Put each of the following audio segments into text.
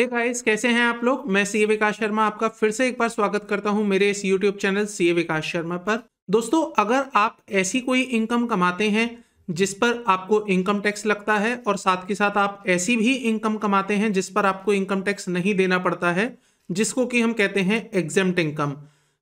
Hey guys कैसे हैं आप लोग? मैं सीए विकास शर्मा आपका फिर से एक बार स्वागत करता हूँ मेरे इस YouTube channel CA Vikas Sharma पर। दोस्तों, अगर आप ऐसी कोई इनकम कमाते हैं जिस पर आपको इनकम टैक्स लगता है और साथ के साथ आप ऐसी भी इनकम कमाते हैं जिस पर आपको इनकम टैक्स नहीं देना पड़ता है, जिसको कि हम कहते हैं एग्जेम्प्ट इनकम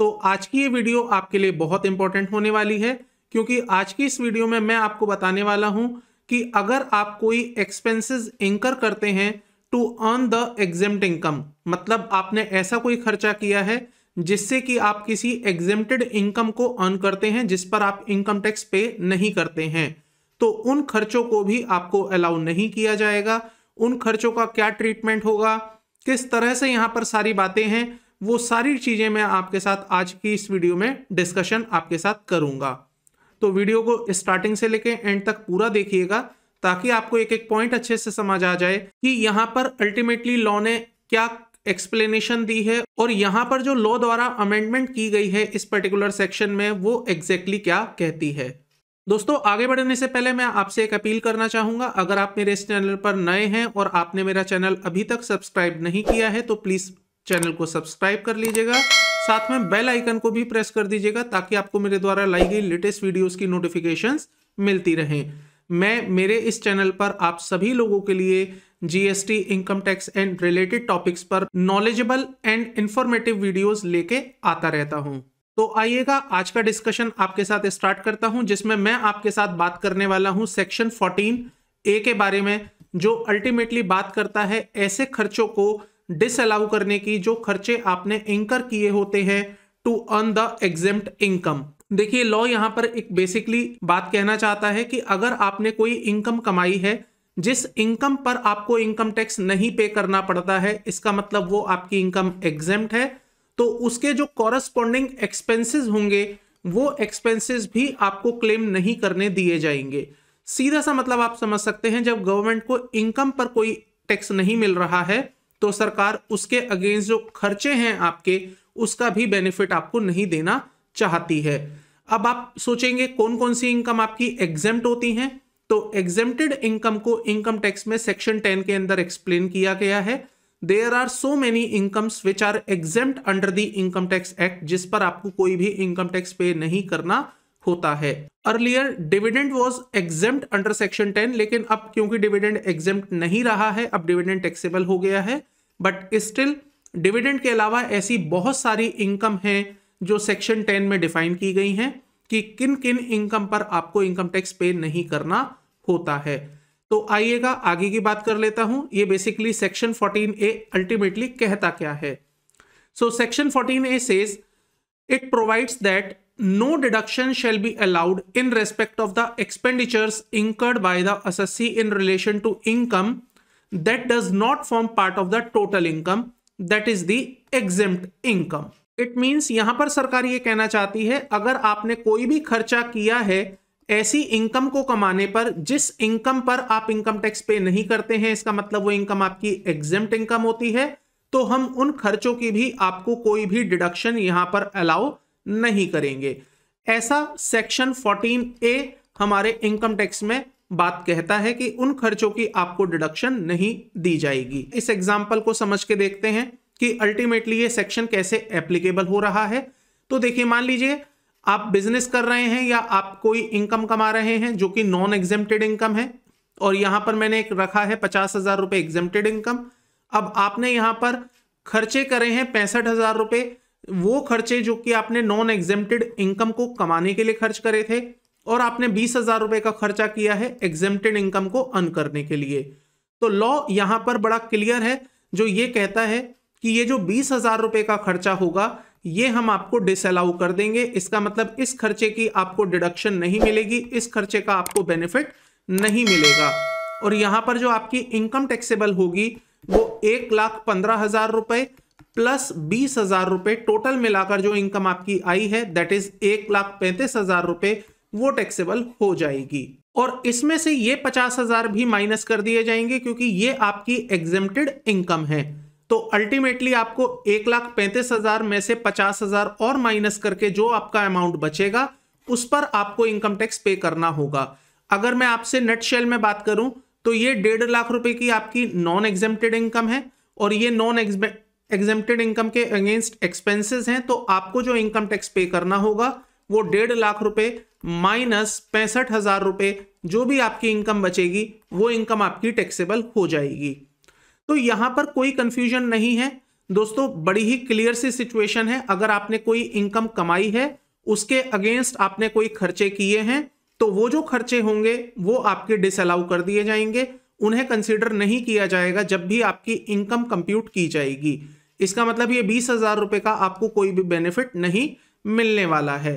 तो आज की ये वीडियो आपके लिए बहुत इंपॉर्टेंट होने वाली है, क्योंकि आज की इस वीडियो में मैं आपको बताने वाला हूँ कि अगर आप कोई एक्सपेंसेस इंकर करते हैं to earn the exempt income मतलब आपने ऐसा कोई खर्चा किया है जिससे कि आप किसी एग्जेम्प्टेड इनकम को अर्न करते हैं, जिस पर आप इनकम टैक्स पे नहीं करते हैं। तो उन खर्चों को भी आपको अलाउ नहीं किया जाएगा। उन खर्चों का क्या ट्रीटमेंट होगा? किस तरह से यहाँ पर सारी बातें हैं? वो सारी चीज़ें मैं आपके साथ आज की इस वीडियो में डिस्कशन आपके साथ करूँगा। तो वीडियो को स्टार्टिंग से लेके एंड तक पूरा देखिएगा। ताकि आपको एक एक पॉइंट अच्छे से समझ आ जाए कि यहाँ पर अल्टीमेटली लॉ ने क्या एक्सप्लेनेशन दी है और यहाँ पर जो लॉ द्वारा अमेंडमेंट की गई है इस पर्टिकुलर सेक्शन में, वो एग्जैक्टली exactly क्या कहती है। दोस्तों, आगे बढ़ने से पहले मैं आपसे एक अपील करना चाहूँगा। अगर आप मेरे इस चैनल पर नए हैं और आपने मेरा चैनल अभी तक सब्सक्राइब नहीं किया है तो प्लीज़ चैनल को सब्सक्राइब कर लीजिएगा। साथ में बेल आइकन को भी प्रेस कर दीजिएगा ताकि आपको मेरे द्वारा लाई गई लेटेस्ट वीडियोस की नोटिफिकेशंस मिलती रहें। मैं, मेरे इस चैनल पर आप सभी लोगों के लिए GST income tax and related topics पर नॉलेजेबल एंड इंफॉर्मेटिव वीडियोस लेके आता रहता हूँ। तो आइएगा, आज का डिस्कशन आपके साथ स्टार्ट करता हूँ, जिसमें मैं आपके साथ बात करने वाला हूँ सेक्शन 14 ए के बारे में, जो अल्टीमेटली बात करता है ऐसे खर्चों को डिसअलाउ करने की, जो खर्चे आपने इंकर किए होते हैं to earn the exempt income देखिए, लॉ यहाँ पर एक बेसिकली बात कहना चाहता है कि अगर आपने कोई इनकम कमाई है, जिस इनकम पर आपको इनकम टैक्स नहीं पे करना पड़ता है, इसका मतलब वो आपकी इनकम एग्जेम्प्ट है तो उसके जो कॉरस्पॉन्डिंग एक्सपेंसेस होंगे, वो एक्सपेंसेस भी आपको क्लेम नहीं करने दिए जाएँगे। सीधा सा मतलब आप समझ सकते हैं, जब गवर्नमेंट को इनकम पर कोई टैक्स नहीं मिल रहा है तो सरकार उसके अगेंस्ट जो खर्चे हैं आपके, उसका भी बेनिफिट आपको नहीं देना चाहती है। अब आप सोचेंगे कौन कौन सी इनकम आपकी एग्जेम्प्ट होती हैं? तो एग्जेम्प्टेड इनकम को इनकम टैक्स में सेक्शन टेन के अंदर एक्सप्लेन किया गया है। There are so many incomes which are exempt under the income tax act जिस पर आपको कोई भी इनकम टैक्स पे नहीं करना होता है। Earlier dividend was exempt under section ten लेकिन अब क्योंकि डिविडेंड एग्जेम्प्ट नहीं रहा है, अब डिविडेंड टैक्सेबल हो गया है। बट स्टिल डिविडेंड के अलावा ऐसी बहुत सारी इनकम है जो सेक्शन टेन में डिफाइन की गई हैं कि किन किन इनकम पर आपको इनकम टैक्स पे नहीं करना होता है। तो आइएगा, आगे की बात कर लेता हूँ। ये बेसिकली सेक्शन 14 ए अल्टीमेटली कहता क्या है? So section 14 A says it provides that no deduction shall be allowed in respect of the expenditures incurred by the assessee in relation to income that does not form part of the total income that is the exempt income it means यहाँ पर सरकार ये कहना चाहती है, अगर आपने कोई भी खर्चा किया है, ऐसी इनकम को कमाने पर, जिस इनकम पर आप इनकम टैक्स पे नहीं करते हैं, इसका मतलब वो इनकम आपकी एग्जेम्प्ट इनकम होती है तो हम उन खर्चों की भी आपको कोई भी डिडक्शन यहाँ पर अलाउ नहीं करेंगे। ऐसा सेक्शन 14 ए हमारे इनकम टैक्स में बात कहता है कि उन खर्चों की आपको डिडक्शन नहीं दी जाएगी। इस एग्ज़ाम्पल को समझ के देखते हैं। कि अल्टीमेटली ये सेक्शन कैसे एप्लीकेबल हो रहा है। तो देखिए, मान लीजिए, आप बिज़नेस कर रहे हैं या आप कोई इनकम कमा रहे हैं जो कि नॉन एग्जेम्प्टेड इनकम है, और यहाँ पर मैंने एक रखा है पचास हज़ार रुपए एग्जेम्प्टेड इनकम अब आपने यहाँ पर खर्चे करे हैं पैंसठ हज़ार रुपए, वो खर्चे जो कि आपने नॉन एग्जेम्प्टेड इनकम को कमाने के लिए खर्च करे थे, और आपने बीस हज़ार रुपए का खर्चा किया है एग्जेम्प्टेड इनकम को अर्न करने के लिए। तो लॉ यहाँ पर बड़ा क्लियर है, जो ये कहता है कि ये जो बीस हज़ार रुपए का खर्चा होगा, ये हम आपको डिसअलाउ कर देंगे। इसका मतलब इस खर्चे की आपको डिडक्शन नहीं मिलेगी, इस खर्चे का आपको बेनिफिट नहीं मिलेगा। और यहाँ पर जो आपकी इनकम टैक्सेबल होगी, वो एक लाख पंद्रह हज़ार रुपए प्लस बीस हज़ार रुपए टोटल मिलाकर जो इनकम आपकी आई है दैट इज़ एक लाख पैंतीस हज़ार रुपए, वो टैक्सेबल हो जाएगी। और इसमें से ये पचास हज़ार भी माइनस कर दिए जाएँगे, क्योंकि ये आपकी एग्जेम्प्टेड इनकम है। तो अल्टीमेटली आपको एक लाख पैंतीस हज़ार में से पचास हज़ार और माइनस करके जो आपका अमाउंट बचेगा, उस पर आपको इनकम टैक्स पे करना होगा। अगर मैं आपसे नेट शेल में बात करूँ तो ये डेढ़ लाख रुपए की आपकी नॉन एग्जेम्प्टेड इनकम है और ये नॉन एग्जेम्प्टेड इनकम के अगेंस्ट एक्सपेंसेस हैं तो आपको जो इनकम टैक्स पे करना होगा, वो डेढ़ लाख रुपए माइनस पैंसठ हज़ार रुपए जो भी आपकी इनकम बचेगी, वो इनकम आपकी टैक्सेबल हो जाएगी। तो यहाँ पर कोई कंफ्यूजन नहीं है। दोस्तों, बड़ी ही क्लियर सी सिचुएशन है। अगर आपने कोई इनकम कमाई है, उसके अगेंस्ट आपने कोई खर्चे किए हैं तो वो जो खर्चे होंगे, वो आपके डिसअलाउ कर दिए जाएँगे। उन्हें कंसिडर नहीं किया जाएगा जब भी आपकी इनकम कंप्यूट की जाएगी। इसका मतलब ये बीस हज़ार रुपए का आपको कोई भी बेनिफिट नहीं मिलने वाला है।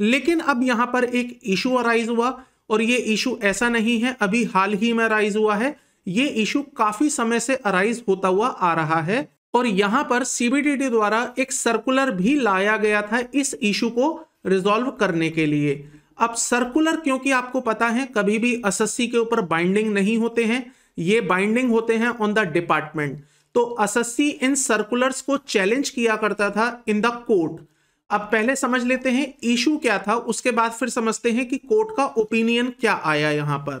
लेकिन अब यहाँ पर एक इशू अराइज हुआ, और ये इशू ऐसा नहीं है। अभी हाल ही में अराइज हुआ है। ये इशू काफ़ी समय से अराइज होता हुआ आ रहा है और यहाँ पर सीबीडीटी द्वारा एक सर्कुलर भी लाया गया था इस इशू को रिजॉल्व करने के लिए। अब सर्कुलर क्योंकि आपको पता है, कभी भी एसएससी के ऊपर बाइंडिंग नहीं होते हैं, ये बाइंडिंग होते हैं ऑन द डिपार्टमेंट तो एसएससी इन सर्कुलर्स को चैलेंज किया करता था इन द कोर्ट अब पहले समझ लेते हैं इशू क्या था, उसके बाद फिर समझते हैं कि कोर्ट का ओपिनियन क्या आया यहाँ पर।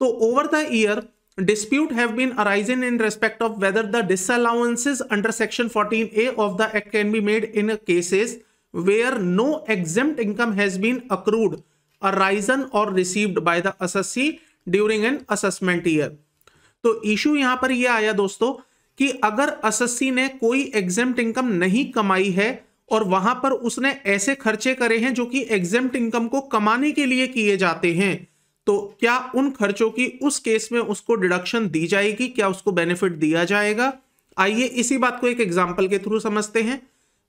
तो over the year dispute have been arisen in respect of whether the disallowances under section 14a of the act can be made in cases where no exempt income has been accrued, arisen or received by the assessee during an assessment year. तो issue यहाँ पर यह आया दोस्तों कि अगर असस्सी ने कोई एग्जेम्प्ट इनकम नहीं कमाई है और वहाँ पर उसने ऐसे खर्चे करे हैं जो कि एग्जेम्प्ट इनकम को कमाने के लिए किए जाते हैं तो क्या उन खर्चों की उस केस में उसको डिडक्शन दी जाएगी? क्या उसको बेनिफिट दिया जाएगा? आइए इसी बात को एक एग्ज़ाम्पल के थ्रू समझते हैं।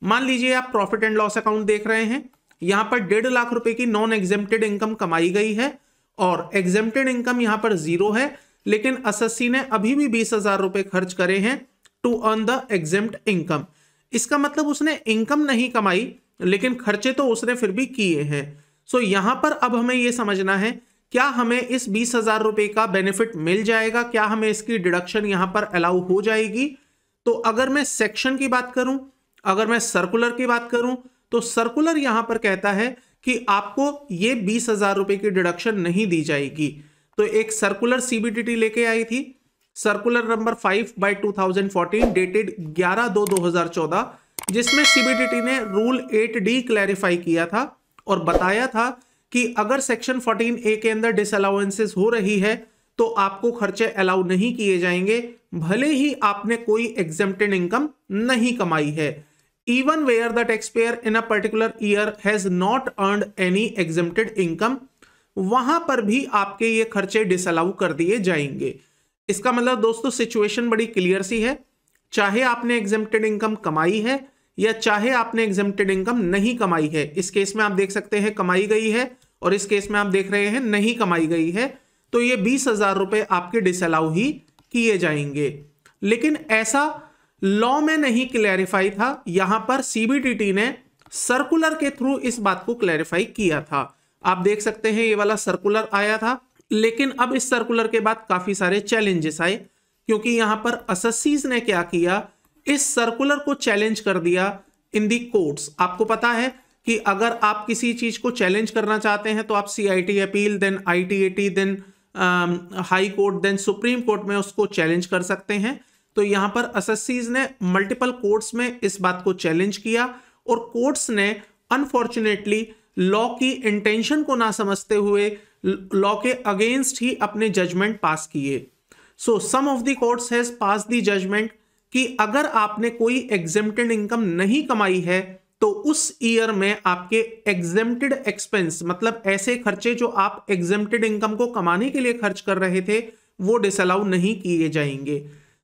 मान लीजिए आप प्रॉफिट एंड लॉस अकाउंट देख रहे हैं। यहाँ पर डेढ़ लाख रुपए की नॉन एग्जेम्प्टेड इनकम कमाई गई है और एग्जेम्प्टेड इनकम यहाँ पर ज़ीरो है, लेकिन एसएससी ने अभी भी बीस हज़ार रुपए खर्च करे हैं to earn the exempt income इसका मतलब उसने इनकम नहीं कमाई, लेकिन खर्चे तो उसने फिर भी किए हैं। सो यहाँ पर अब हमें यह समझना है क्या हमें इस बीस हज़ार रुपए का बेनिफिट मिल जाएगा? क्या हमें इसकी डिडक्शन यहाँ पर अलाउ हो जाएगी? तो अगर मैं सेक्शन की बात करूँ, अगर मैं सर्कुलर की बात करूँ तो सर्कुलर यहाँ पर कहता है कि आपको ये बीस हज़ार रुपए की डिडक्शन नहीं दी जाएगी। तो एक सर्कुलर सीबीटीटी लेके आई थी। Circular number five by two thousand fourteen dated ग्यारह दो दो हज़ार चौदह, जिसमें सीबीटीटी ने रूल एट डी क्लैरिफाई किया था और बताया था कि अगर सेक्शन फोर्टीन ए के अंदर डिसअलाउंसेस हो रही है तो आपको खर्चे अलाउ नहीं किए जाएँगे, भले ही आपने कोई एग्जेम्प्टेड इनकम नहीं कमाई है। Even where the taxpayer in a particular year has not earned any exempted income, वहाँ पर भी आपके ये खर्चे डिसअलाउ कर दिए जाएँगे। इसका मतलब दोस्तों सिचुएशन बड़ी क्लियर सी है। चाहे आपने एग्जेम्प्टेड इनकम कमाई है या चाहे आपने एग्जेम्प्टेड इनकम नहीं कमाई है, इस केस में आप देख सकते हैं कमाई गई है और इस केस में आप देख रहे हैं नहीं कमाई गई है तो ये बीस हज़ार रुपए आपके डिसअलाउ ही किए जाएँगे। लेकिन ऐसा लॉ में नहीं क्लैरिफाई था, यहाँ पर सीबीटीटी ने सर्कुलर के थ्रू इस बात को क्लैरिफाई किया था। आप देख सकते हैं ये वाला सर्कुलर आया था, लेकिन अब इस सर्कुलर के बाद काफ़ी सारे चैलेंजेस आए, क्योंकि यहाँ पर अससीज ने क्या किया इस सर्कुलर को चैलेंज कर दिया इन दी कोर्ट्स आपको पता है कि अगर आप किसी चीज़ को चैलेंज करना चाहते हैं तो आप CIT appeal then ITAT then high court then supreme court में उसको चैलेंज कर सकते हैं। तो यहाँ पर एसएससीज ने मल्टीपल कोर्ट्स में इस बात को चैलेंज किया और कोर्ट्स ने अनफॉर्चुनेटली लॉ की इंटेंशन को ना समझते हुए लॉ के अगेंस्ट ही अपने जजमेंट पास किए। So some of the courts has passed the judgement कि अगर आपने कोई एग्जेम्प्टेड इनकम नहीं कमाई है तो उस ईयर में आपके एग्जेम्प्टेड एक्सपेंस मतलब ऐसे खर्चे जो आप एग्जेम्प्टेड इनकम को कमाने के लिए खर्च कर रहे थे, वो डिसअलाउ नहीं किए जाएँगे।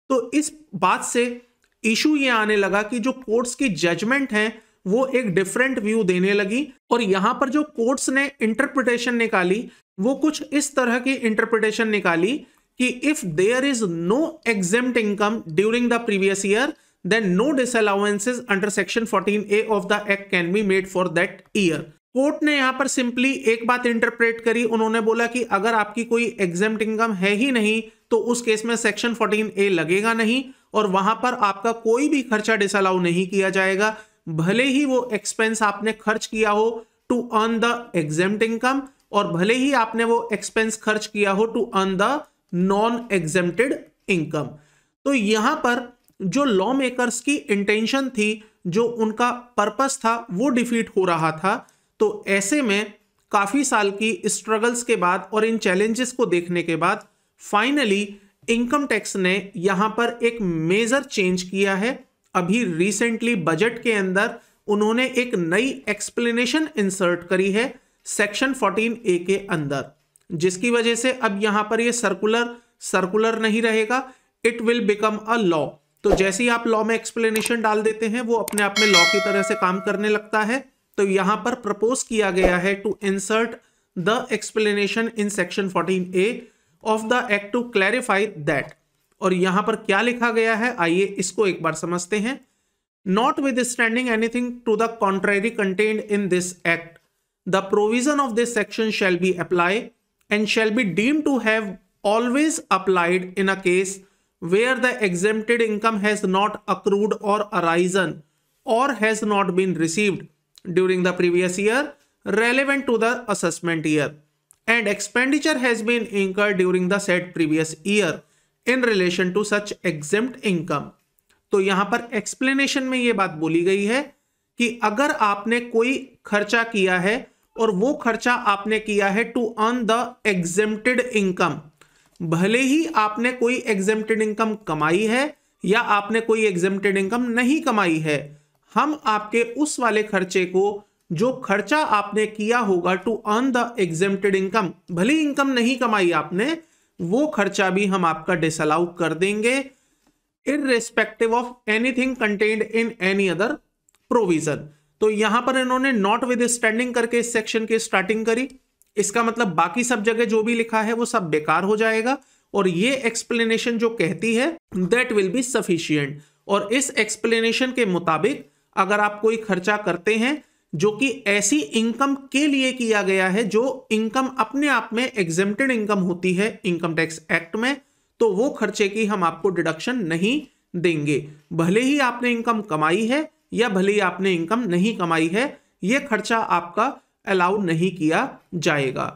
तो इस बात से इशू ये आने लगा कि जो कोर्ट्स की जजमेंट है, वो एक डिफरेंट व्यू देने लगी और यहाँ पर जो कोर्ट्स ने इंटरप्रिटेशन निकाली, वो कुछ इस तरह की इंटरप्रिटेशन निकाली कि if there is no exempt income during the previous year then no disallowances under section 14 A of the act can be made for that year court ने यहाँ पर सिंपली एक बात इंटरप्रेट करी। उन्होंने बोला कि अगर आपकी कोई एग्ज़ाम इनकम है ही नहीं तो उस केस में सेक्शन 14 ए लगेगा नहीं और वहाँ पर आपका कोई भी खर्चा डिसअलाउ नहीं किया जाएगा। भले ही वो एक्सपेंस आपने खर्च किया हो to earn the exam income और भले ही आपने वो एक्सपेंस खर्च किया हो to earn the non exempted income तो यहाँ पर जो लॉ मेकर्स की इंटेंशन थी, जो उनका पर्पस था, वो डिफीट हो रहा था। तो ऐसे में काफ़ी साल की स्ट्रगल्स के बाद और इन चैलेंजेस को देखने के बाद फाइनली इनकम टैक्स ने यहाँ पर एक मेजर चेंज किया है। अभी रिसेंटली बजट के अंदर उन्होंने एक नई एक्सप्लेनेशन इंसर्ट करी है सेक्शन 14 ए के अंदर। जिसकी वजह से अब यहाँ पर ये सर्कुलर सर्कुलर नहीं रहेगा it will become a law तो जैसे ही आप लॉ में एक्सप्लेनेशन डाल देते हैं, वो अपने आप में लॉ की तरह से काम करने लगता है। तो यहाँ पर प्रपोज किया गया है to insert the explanation in section 14 A of the act to clarify that और यहाँ पर क्या लिखा गया है, आइए इसको एक बार समझते हैं। Notwithstanding anything to the contrary content in this act the provision of this section shall be apply and shall be deem to have always applied in a case where the exempted income has not accrued or arisen or has not been received during the previous year relevant to the assessment year and expenditure has been incurred during the said previous year in relation to such exempt income तो यहाँ पर explanation में यह बात बोली गई है कि अगर आपने कोई खर्चा किया है और वो खर्चा आपने किया है to earn the exempted income भले ही आपने कोई एग्जेम्प्टेड इनकम कमाई है या आपने कोई एग्जेम्प्टेड इनकम नहीं कमाई है, हम आपके उस वाले खर्चे को, जो खर्चा आपने किया होगा to earn the exempted income भले इनकम नहीं कमाई आपने, वो खर्चा भी हम आपका डिसअलाउ कर देंगे irrespective of anything contained in any other provision तो यहाँ पर इन्होंने नॉट विद स्टैंडिंग करके इस सेक्शन की स्टार्टिंग करी। इसका मतलब बाकी सब जगह जो भी लिखा है, वो सब बेकार हो जाएगा। और ये एक्सप्लेनेशन जो कहती है दैट विल बी सफिशियंट और इस एक्सप्लेनेशन के मुताबिक अगर आप कोई खर्चा करते हैं, जो कि ऐसी इनकम के लिए किया गया है, जो इनकम अपने आप में एग्जेम्प्टेड इनकम होती है इनकम टैक्स एक्ट में तो वो खर्चे की हम आपको डिडक्शन नहीं देंगे। भले ही आपने इनकम कमाई है या भले ही आपने इनकम नहीं कमाई है, ये खर्चा आपका अलाउ नहीं किया जाएगा।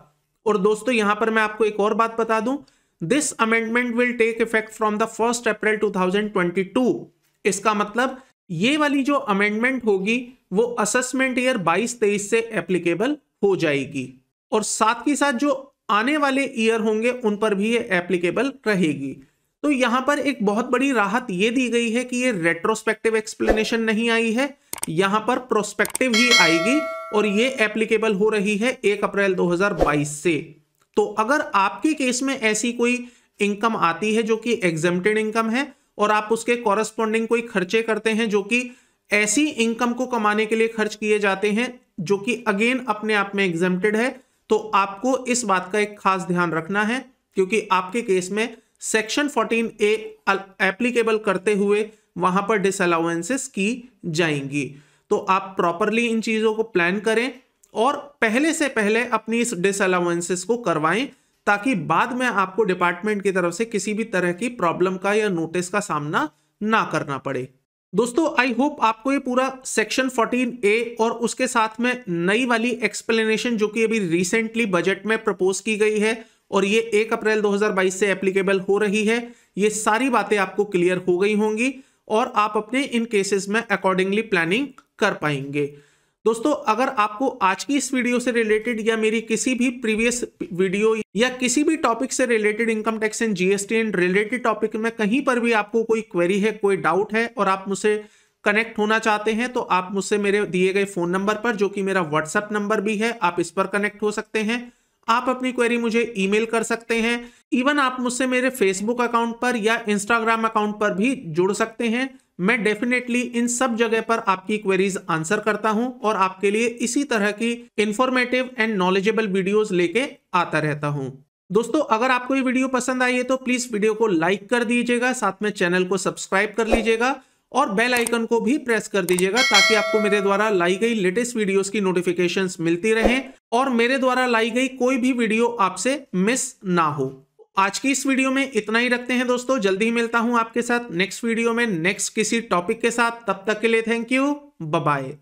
और दोस्तों, यहाँ पर मैं आपको एक और बात बता दूँ। This amendment will take effect from the first April 2022 इसका मतलब ये वाली जो अमेंडमेंट होगी, वो असेसमेंट ईयर 22-23 से एप्लीकेबल हो जाएगी। और साथ ही साथ जो आने वाले ईयर होंगे, उन पर भी ये एप्लीकेबल रहेगी। तो यहाँ पर एक बहुत बड़ी राहत ये दी गई है कि ये रेट्रोस्पेक्टिव एक्सप्लेनेशन नहीं आई है, यहाँ पर प्रोस्पेक्टिव ही आएगी और ये एप्लीकेबल हो रही है एक अप्रैल 2022 से। तो अगर आपके केस में ऐसी कोई इनकम आती है जो कि एग्जेम्प्टेड इनकम है और आप उसके कॉरेस्पॉन्डिंग कोई खर्चे करते हैं जो कि ऐसी इनकम को कमाने के लिए खर्च किए जाते हैं जो कि अगेन अपने आप में एग्जेम्प्टेड है तो आपको इस बात का एक खास ध्यान रखना है, क्योंकि आपके केस में सेक्शन 14 ए एप्लीकेबल करते हुए वहाँ पर डिसअलाउंसेस की जाएँगी। तो आप प्रॉपरली इन चीज़ों को प्लान करें और पहले से पहले अपनी इस डिसअलाउंसेस को करवाएँ ताकि बाद में आपको डिपार्टमेंट की तरफ़ से किसी भी तरह की प्रॉब्लम का या नोटिस का सामना ना करना पड़े। दोस्तों आई होप आपको ये पूरा सेक्शन 14 ए और उसके साथ में नई वाली एक्सप्लेनेशन जो कि अभी रिसेंटली बजट में प्रपोज की गई है और ये एक अप्रैल 2022 से एप्लीकेबल हो रही है। ये सारी बातें आपको क्लियर हो गई होंगी और आप अपने इन केसेस में अकॉर्डिंगली प्लानिंग कर पाएँगे। दोस्तों, अगर आपको आज की इस वीडियो से रिलेटेड या मेरी किसी भी प्रीवियस वीडियो या किसी भी टॉपिक से related income tax and GST and related topic में कहीं पर भी आपको कोई क्वेरी है, कोई डाउट है और आप मुझसे कनेक्ट होना चाहते हैं तो आप मुझसे मेरे दिए गए फ़ोन नंबर पर, जो कि मेरा व्हाट्सएप नंबर भी है, आप इस पर कनेक्ट हो सकते हैं। आप अपनी क्वेरी मुझे ईमेल कर सकते हैं। इवन आप मुझसे मेरे फेसबुक अकाउंट पर या इंस्टाग्राम अकाउंट पर भी जुड़ सकते हैं। मैं डेफिनेटली इन सब जगह पर आपकी क्वेरीज आंसर करता हूँ और आपके लिए इसी तरह की इंफॉर्मेटिव एंड नॉलेजेबल वीडियोस लेके आता रहता हूँ। दोस्तों, अगर आपको ये वीडियो पसंद आई है तो प्लीज़ वीडियो को लाइक कर दीजिएगा, साथ में चैनल को सब्सक्राइब कर लीजिएगा और बेल आइकन को भी प्रेस कर दीजिएगा ताकि आपको मेरे द्वारा लाई गई लेटेस्ट वीडियोस की नोटिफिकेशंस मिलती रहें और मेरे द्वारा लाई गई कोई भी वीडियो आपसे मिस ना हो। आज की इस वीडियो में इतना ही रखते हैं दोस्तों। जल्दी ही मिलता हूँ आपके साथ नेक्स्ट वीडियो में नेक्स्ट किसी टॉपिक के साथ। तब तक के लिए थैंक यू बाय